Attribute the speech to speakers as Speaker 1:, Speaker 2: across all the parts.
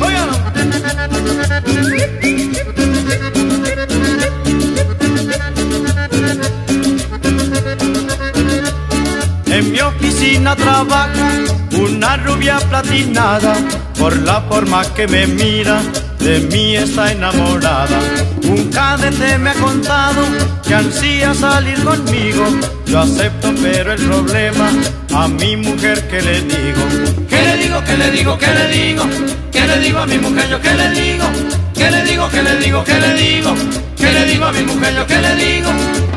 Speaker 1: Oigan. En mi oficina trabaja una rubia platinada, por la forma que me mira, de mí está enamorada. Un cadete me ha contado que ansía salir conmigo, yo acepto pero el problema, a mi mujer que le digo.
Speaker 2: ¿Qué le digo, qué le digo, qué le digo? ¿Qué le digo a mi mujer, yo qué le digo? ¿Qué le digo, qué le digo, qué le digo? ¿Qué le digo a mi mujer, yo qué le digo?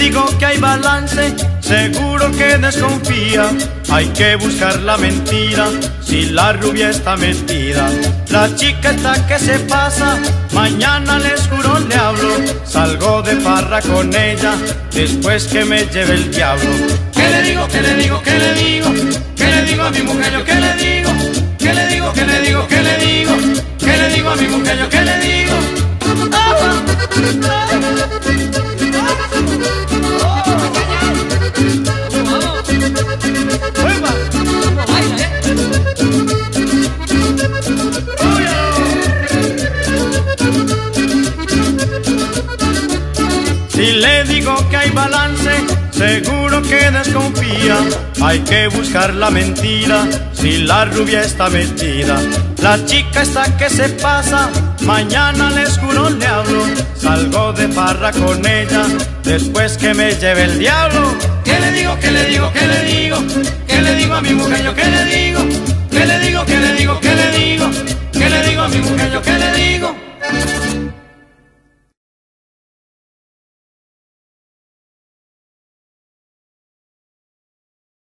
Speaker 1: Digo que hay balance, seguro que desconfía. Hay que buscar la mentira, si la rubia está metida. La chica está que se pasa, mañana les juro le hablo. Salgo de parra con ella, después que me lleve el diablo.
Speaker 2: ¿Qué le digo, qué le digo, qué le digo? ¿Qué le digo a mi mujer, qué le digo? ¿Qué le digo, qué le digo, qué le digo? ¿Qué le digo a mi mujer, qué le digo?
Speaker 3: Vamos,
Speaker 1: Si le digo que hay balance, seguro que desconfía. Hay que buscar la mentira, si la rubia está metida. La chica está que se pasa, mañana les juro le hablo. Salgo de parra con ella, después que me lleve el diablo.
Speaker 2: ¿Qué le digo, qué le digo, qué le digo? ¿Qué le digo a mi mujer, yo qué le digo? ¿Qué le digo, qué le digo, qué le digo? ¿Qué le digo a mi mujer, yo qué?